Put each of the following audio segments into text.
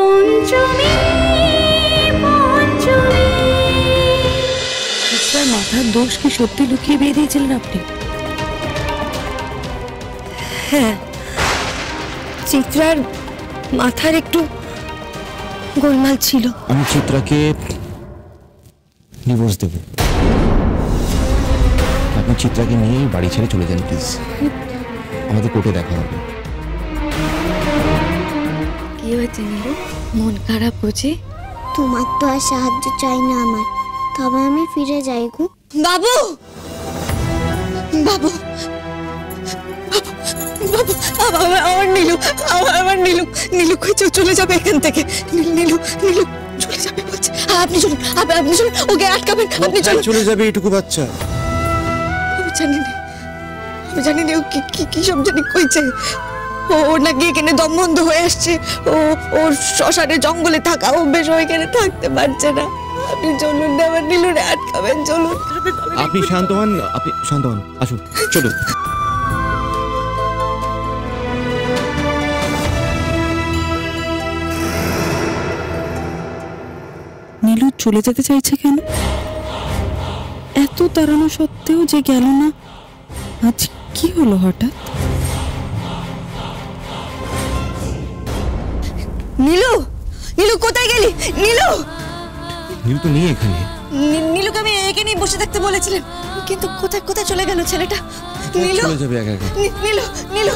পঞ্চমী পঞ্চমী। আপনার মাথার দোষ কি সত্যি লুকিয়ে বিয়ে দিয়েছিলেন আপনি? হ্যাঁ চিত্রার মাথার একটু গোলমাল ছিল। আমি চিত্রাকে ডিভোর্স দেব। আপনি চিত্রাকে নিয়ে বাড়ি ছেড়ে চলে যান প্লিজ আমাদের কোর্টে দেখা হবে। কি হয়েছে নীলু মন খারাপ বুঝি? তোমার তো আর সাহায্য চাই না আমার। তবে আমি ফিরে যাই গো। বাবু! বাবু! বাবু আমার নীলু আমার আমার নীলু নীলু চলে যাবে এখান থেকে? নীলু নীলু চলে যাবে বলছে। আপনি চলুন আপ- আপনি চলুন ওকে আটকাবেন আপনি চলুন। চলে যাবে এটুকু বাচ্চা। আমি জানি না আমি জানি না ও কি কি কি সব জানি কইছে। ও ও নাকি এখানে দম বন্ধ হয়ে আসছে। ও ওর শ্মশানে জঙ্গলে থাকা অভ্যেস ও এখানে থাকতে পারছে না। আপনি চলুন না আমার নীলুরে আটকাবেন চলুন। আপনি শান্ত হন আপনি শান্ত হন আসুন চলুন। নীলু চলে যেতে চাইছে কেন? এত তাড়ানো সত্ত্বেও যে গেল না আজ কি হলো হঠাৎ? নীলু নীলু কোথায় গেলি? নীলু! নীল তো নেই এখানে। নীলুকে আমি এখানেই বসে থাকতে বলেছিলাম কিন্তু কোথায় কোথায় চলে গেল ছেলেটা? নীলু! চলে যাবে একা একা? নীলু নীলু!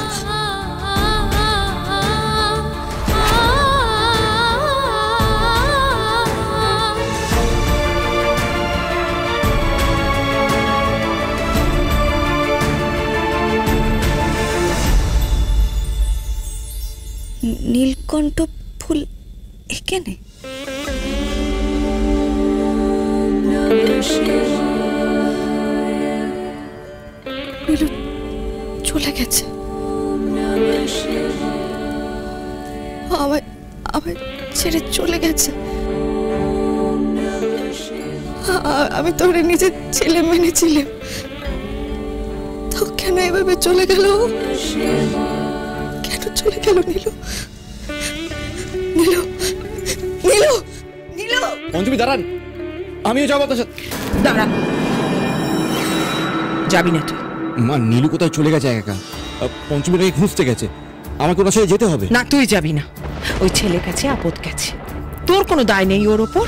নীলকণ্ঠ ফুল চলে গেছে। ছেড়ে চলে গেছে। আমি তোরে নিজের ছেলে মেনেছিলাম। তো কেন এভাবে চলে গেল? কেন চলে গেল নীলু? নীলু নীলু! নীলু! পঞ্চমী দাঁড়ান। আমিও যাব আপনার সাথে। দাঁড়া। যাবি না তুই। মা নীলু কোথায় চলে গেছে একা আহ, পঞ্চমীটাকে খুঁজতে গেছে। আমাকে ওনার সাথে যেতে হবে। না তুই যাবি না। ওই ছেলে গেছে আপদ গেছে। তোর কোনো দায় নেই ওর ওপর।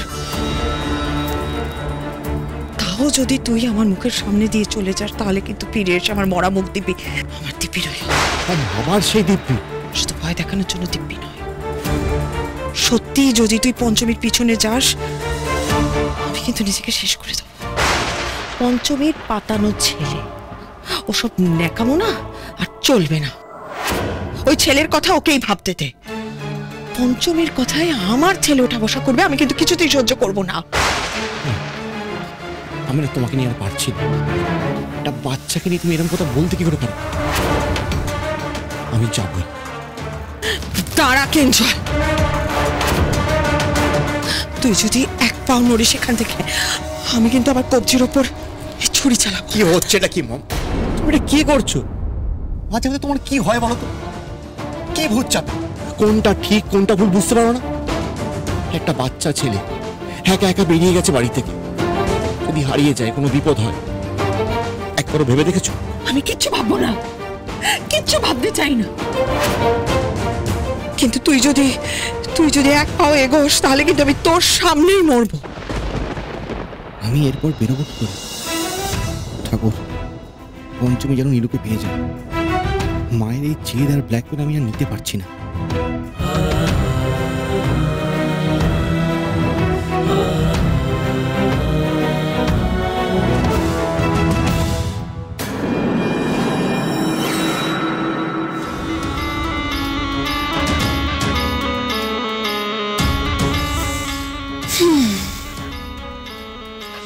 তাও যদি তুই আমার মুখের সামনে দিয়ে চলে যাস তাহলে কিন্তু ফিরে এসে আমার মরা মুখ দিবি। আমার দিব্যি রইল। আবার সেই দিব্যি। শুধু ভয় দেখানোর জন্য দিব্যি নয়। সত্যি যদি তুই পঞ্চমীর পিছনে যাস আমি কিন্তু নিজেকে শেষ করে দেবো। পঞ্চমীর পাতানো ছেলে। ওসব ন্যাকামো না আর চলবে না। ওই ছেলের কথা ওকেই ভাবতে দে। পঞ্চমীর কথায় আমার ছেলে ওঠা বসা করবে আমি কিন্তু কিছুতেই সহ্য করব না। আমি না তোমাকে নিয়ে আর পারছি না। একটা বাচ্চাকে নিয়ে তুমি এরকম কথা বলতে কি করে পারো? আমি যাবই। দাঁড়া কেঞ্জল তুই যদি এক পাও নড়িস সেখান থেকে আমি কিন্তু আবার কবজির ওপর ছুরি চালাবো। কি হচ্ছে এটা কি মম? তুমি এটা কি করছ? মাঝে মাঝে তোমার কি হয় বলো তো? কি ভূত চাপে? কোনটা ঠিক কোনটা ভুল বুঝতে পারো না? একটা বাচ্চা ছেলে একা একা বেরিয়ে গেছে বাড়ি থেকে। যদি হারিয়ে যায় কোনো বিপদ হয়। একবারও ভেবে দেখেছ? আমি কিচ্ছু ভাববো না। কিচ্ছু ভাবতে চাই না। কিন্তু তুই যদি তুই যদি এক পাও এগোস, তাহলে কিন্তু আমি তোর সামনেই মরব। আমি এরপর বেরোবো করে? ঠাকুর, পঞ্চমী যেন নীলুকে পেয়ে যায়। মায়ের এই জেদ আর ব্ল্যাকমেল আমি আর নিতে পারছি না।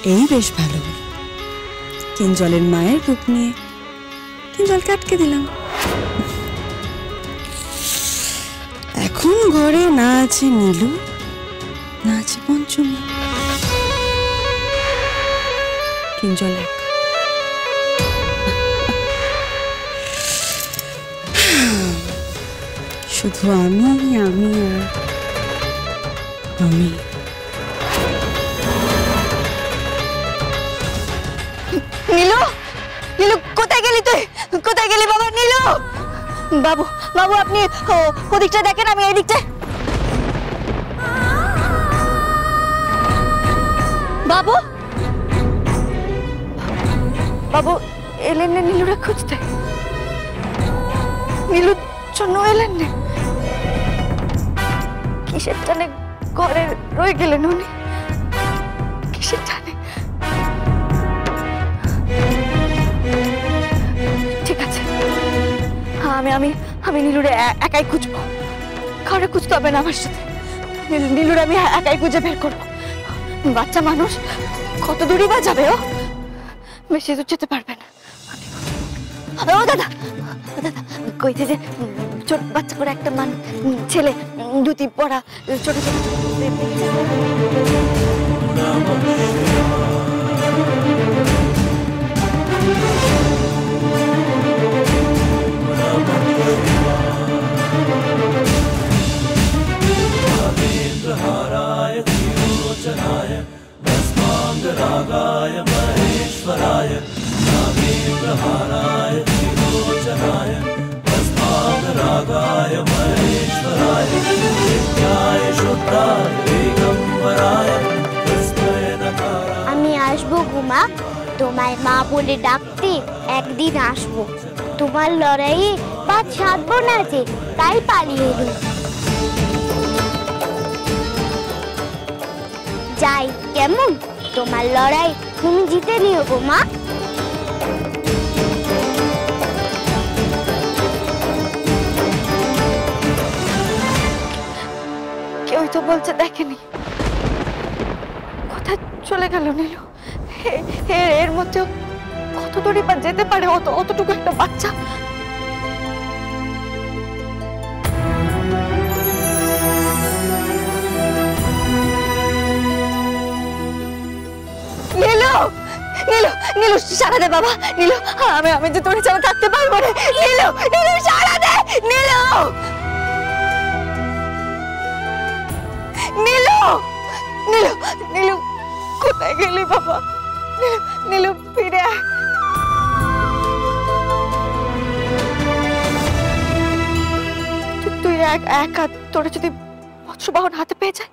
এই বেশ ভালো। কিঞ্জলের মায়ের রূপ নিয়ে কিঞ্জলকে আটকে দিলাম। এখন ঘরে না আছে নীলু, না আছে পঞ্চমী। কিঞ্জল এক। শুধু আমি আমি আর আমি। নীলু? নীলু, কোথায় গেলি তুই? কোথায় গেলি বাবা নীলু? বাবু বাবু, আপনি ওদিকটা দেখেন, আমি এই দিকটা বাবু? বাবু, এলেন না নীলুরা খুঁজতে? নীলুর জন্য এলেন না? কিসের টানে ঘরে রয়ে গেলেন উনি? কিসের টানে? আমি আমি আমি নীলুরে একাই খুঁজবো। কারে খুঁজতে হবে না আমার সাথে। নীল- নীলুরে আমি একাই খুঁজে বের করব। বাচ্চা মানুষ, কত দূরই বা যাবে ও? বেশি দূর যেতে পারবে না। ও দাদা দাদা, কইছে যে, ছোট বাচ্চা করে একটা মান ছেলে ধুতি পরা ছোট ছোট তোমার মা বলে ডাকতে একদিন আসব। তোমার লড়াইয়ে পা ছাড়বো না যে, তাই পালিয়ে এলুম যাই, কেমন? তোমার লড়াই তুমি জিতে নিও গো মা। কেউ তো বলছে দেখেনি। কোথায় চলে গেল নীলু? এর মধ্যে কত দূরই বা যেতে পারে অত, অতটুকু একটা বাচ্চা? বাবা, নীলু, আমি যে ছাড়া পারব সারা কোথায় গেলি বাবা? নীলু ফিরে আয়। তুই এক একা তোরা যদি বৎসবাহন হাতে পেয়ে যায়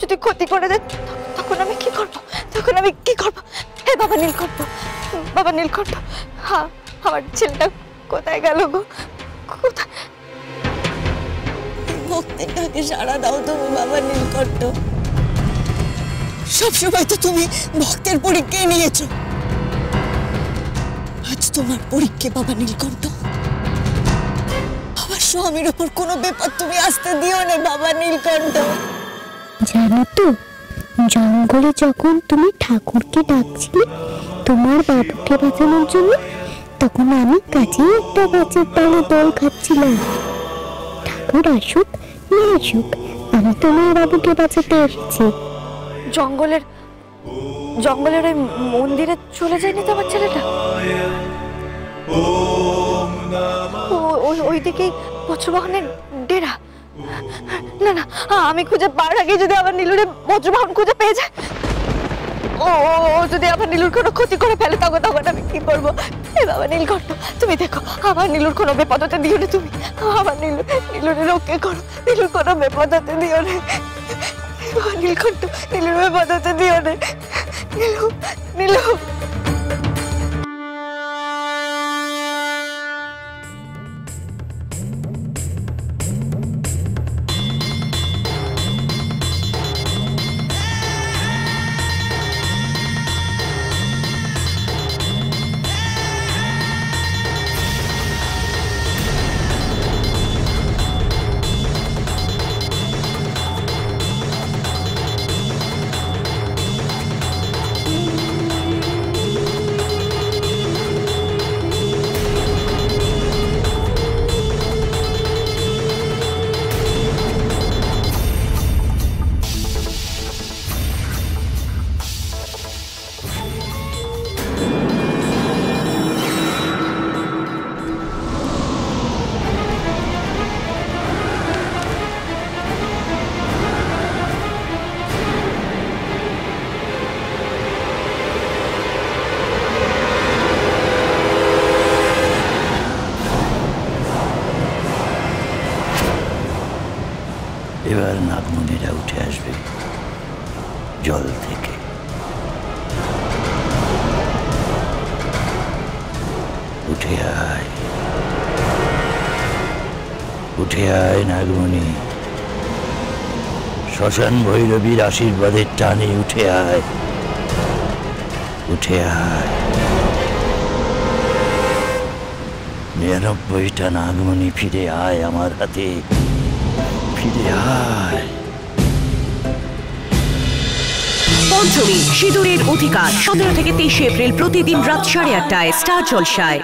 যদি ক্ষতি করে দেয় তখন আমি কি করব? তখন আমি কি করব? হে বাবা নীলকণ্ঠ বাবা নীলকণ্ঠ হ্যাঁ আমার ছেলেটা কোথায় গেল গো? কোথায়? ভক্তের ডাকে সাড়া দাও তুমি, বাবা নীলকণ্ঠ। সবসময় তো তুমি ভক্তের পরীক্ষায় নিয়েছো। আজ তোমার পরীক্ষা, বাবা নীলকণ্ঠ। আমার স্বামীর ওপর কোনো ব্যাপার তুমি আসতে দিও না, বাবা নীলকণ্ঠ। জানো তো, জঙ্গলে যখন তুমি ঠাকুরকে ডাকছিলে তোমার বাবুকে বাঁচানোর জন্য, তখন আমি কাছেই একটা গাছের তলে দোল খাচ্ছিলাম। ঠাকুর আসুক, না আসুক, আমি তোমার বাবুকে বাঁচাতে এসেছি। জঙ্গলের জঙ্গলের ওই মন্দিরে চলে যায়নি তো আমার ছেলেটা? ওই ওইদিকেই বজ্রবাহনের ডেরা। না না, আমি খুঁজে পাওয়ার আগে যদি আবার নীলুরে বজ্রবাহন খুঁজে পেয়ে যায়, ও যদি আবার নীলুর কোনো ক্ষতি করে ফেলে তখন তখন আমি কি করব? বাবা, নীলকণ্ঠ, তুমি দেখো, আমার নীলুর কোনো বিপদ হতে দিও না তুমি। আমার নীলু, নীলুরে রক্ষে করো। নীলুর কোনো বিপদ হতে দিও না। নীলকণ্ঠ নীলুর বিপদ হতে দিও না নীলু নীলু এবার নাগমণিরা উঠে আসবে জল থেকে। উঠে আয়। উঠে আয় নাগমণি। শ্মশান ভৈরবীর আশীর্বাদের টানে উঠে আয়। উঠে আয়। নিরানব্বইটা নাগমণি ফিরে আয় আমার হাতে। পঞ্চমী সিঁদুরের অধিকার সতেরো থেকে তেইশে এপ্রিল প্রতিদিন রাত সাড়ে আটটায় স্টার জলসায়।